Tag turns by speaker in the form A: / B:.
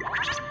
A: you.